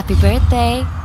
Happy birthday!